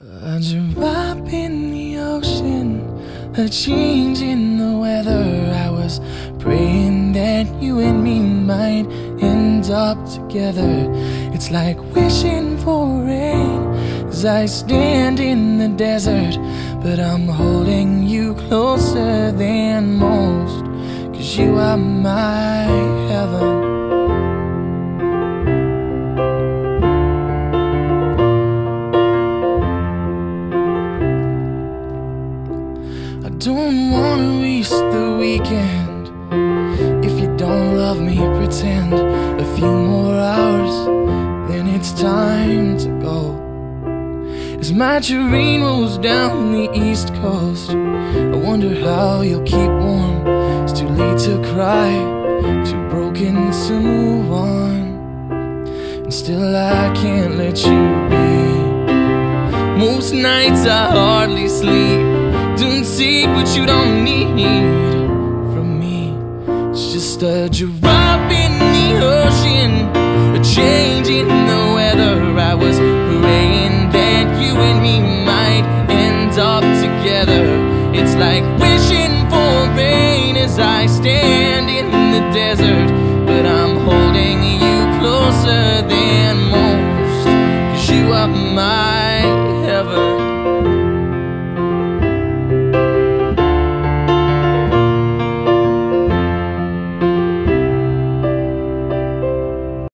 A drop in the ocean, a change in the weather. I was praying that you and me might end up together. It's like wishing for rain as I stand in the desert. But I'm holding you closer than most, cause you are my I don't wanna waste the weekend. If you don't love me, pretend a few more hours, then it's time to go. As my train rolls down the east coast, I wonder how you'll keep warm. It's too late to cry, too broken to move on. And still, I can't let you be. Most nights I hardly sleep seek what you don't need from me. It's just a drop in the ocean, a change in the weather. I was praying that you and me might end up together. It's like wishing for rain as I stand in the desert, but I'm holding you closer than most. Cause you are my.